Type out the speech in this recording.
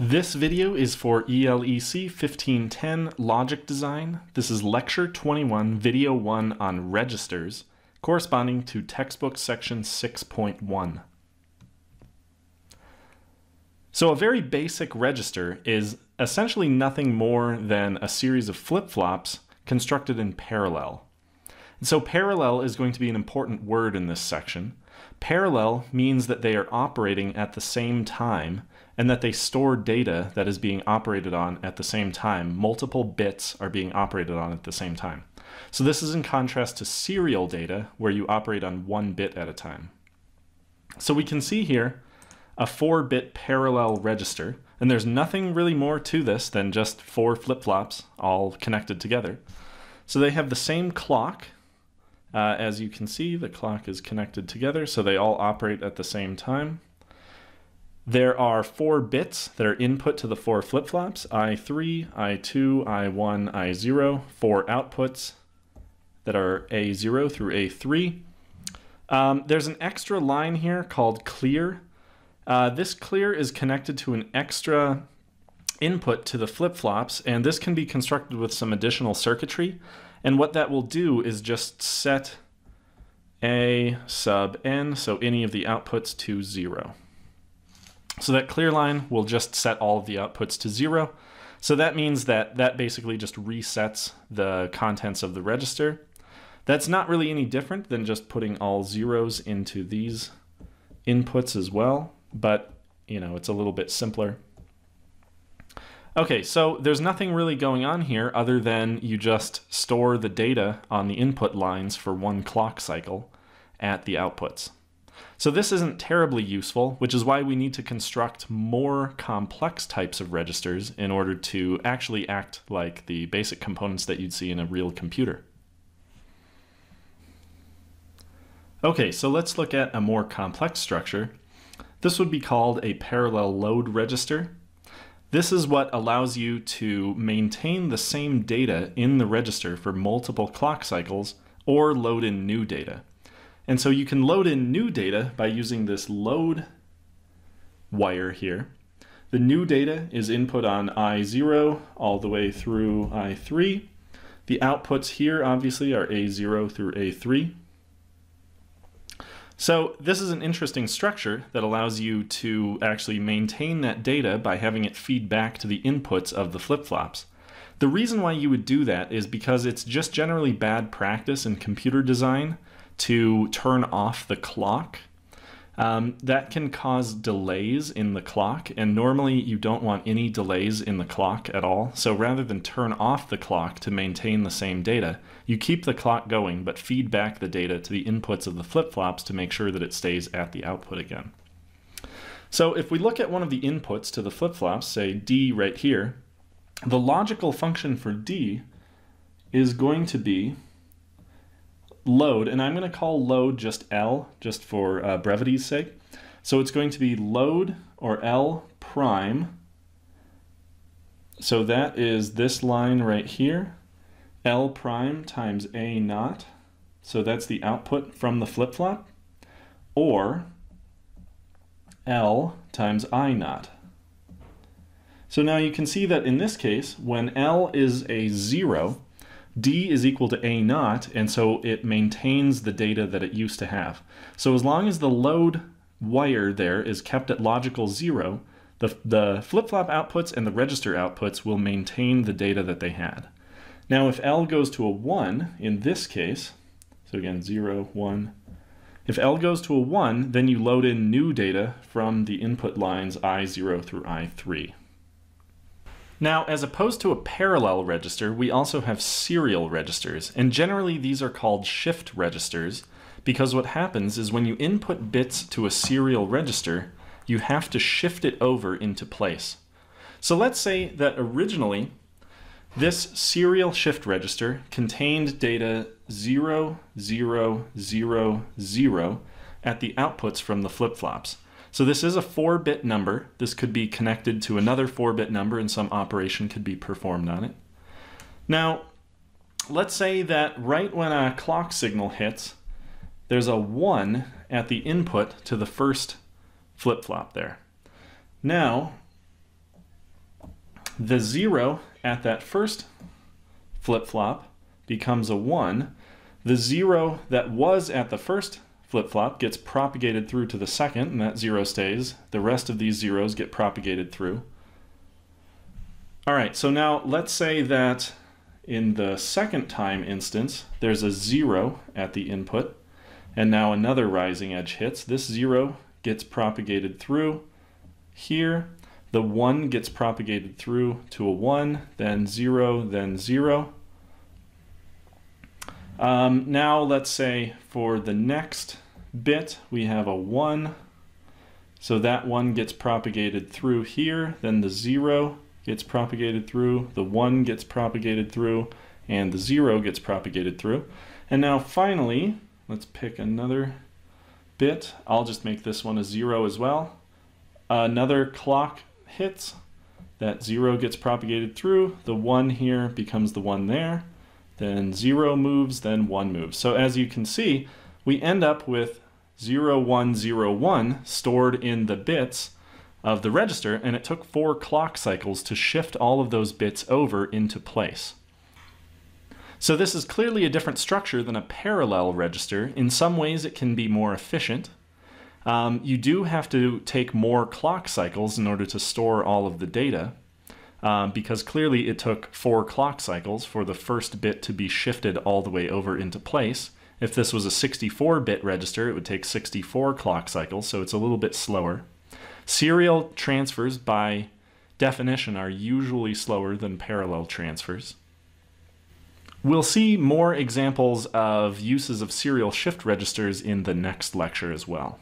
This video is for ELEC 1510 Logic Design. This is Lecture 21, Video 1 on Registers, corresponding to textbook section 6.1. So a very basic register is essentially nothing more than a series of flip-flops constructed in parallel. And so parallel is going to be an important word in this section. Parallel means that they are operating at the same time and that they store data that is being operated on at the same time. Multiple bits are being operated on at the same time. So this is in contrast to serial data where you operate on one bit at a time. So we can see here a 4-bit parallel register, and there's nothing really more to this than just four flip-flops all connected together. So they have the same clock. Uh, as you can see, the clock is connected together, so they all operate at the same time. There are four bits that are input to the four flip-flops, I3, I2, I1, I0, four outputs that are A0 through A3. Um, there's an extra line here called clear. Uh, this clear is connected to an extra input to the flip-flops, and this can be constructed with some additional circuitry. And what that will do is just set A sub n, so any of the outputs to zero. So that clear line will just set all of the outputs to zero. So that means that that basically just resets the contents of the register. That's not really any different than just putting all zeros into these inputs as well, but you know, it's a little bit simpler. Okay, so there's nothing really going on here other than you just store the data on the input lines for one clock cycle at the outputs. So this isn't terribly useful, which is why we need to construct more complex types of registers in order to actually act like the basic components that you'd see in a real computer. Okay, so let's look at a more complex structure. This would be called a parallel load register. This is what allows you to maintain the same data in the register for multiple clock cycles or load in new data. And so you can load in new data by using this load wire here. The new data is input on I0 all the way through I3. The outputs here obviously are A0 through A3. So this is an interesting structure that allows you to actually maintain that data by having it feed back to the inputs of the flip-flops. The reason why you would do that is because it's just generally bad practice in computer design to turn off the clock. Um, that can cause delays in the clock, and normally you don't want any delays in the clock at all. So rather than turn off the clock to maintain the same data, you keep the clock going but feed back the data to the inputs of the flip-flops to make sure that it stays at the output again. So if we look at one of the inputs to the flip-flops, say D right here, the logical function for D is going to be load, and I'm going to call load just L, just for uh, brevity's sake. So it's going to be load, or L prime. So that is this line right here, L prime times A naught. So that's the output from the flip-flop. Or L times I naught. So now you can see that in this case, when L is a zero, D is equal to A naught, and so it maintains the data that it used to have. So as long as the load wire there is kept at logical zero, the, the flip-flop outputs and the register outputs will maintain the data that they had. Now if L goes to a 1, in this case, so again 0, 1, if L goes to a 1, then you load in new data from the input lines I0 through I3. Now, as opposed to a parallel register, we also have serial registers, and generally these are called shift registers because what happens is when you input bits to a serial register, you have to shift it over into place. So let's say that originally this serial shift register contained data 0, 0, 0, 0 at the outputs from the flip-flops. So this is a 4-bit number. This could be connected to another 4-bit number and some operation could be performed on it. Now, let's say that right when a clock signal hits, there's a 1 at the input to the first flip-flop there. Now, the 0 at that first flip-flop becomes a 1. The 0 that was at the first flip-flop gets propagated through to the second, and that 0 stays. The rest of these zeros get propagated through. All right, so now let's say that in the second time instance, there's a 0 at the input, and now another rising edge hits. This 0 gets propagated through here. The 1 gets propagated through to a 1, then 0, then 0. Um, now let's say for the next bit we have a 1. So that 1 gets propagated through here, then the 0 gets propagated through, the 1 gets propagated through, and the 0 gets propagated through. And now finally, let's pick another bit. I'll just make this one a 0 as well. Another clock hits, that 0 gets propagated through, the 1 here becomes the 1 there, then 0 moves, then 1 moves. So as you can see, we end up with 0101 stored in the bits of the register, and it took four clock cycles to shift all of those bits over into place. So this is clearly a different structure than a parallel register. In some ways it can be more efficient. Um, you do have to take more clock cycles in order to store all of the data um, because clearly it took four clock cycles for the first bit to be shifted all the way over into place. If this was a 64-bit register, it would take 64 clock cycles, so it's a little bit slower. Serial transfers, by definition, are usually slower than parallel transfers. We'll see more examples of uses of serial shift registers in the next lecture as well.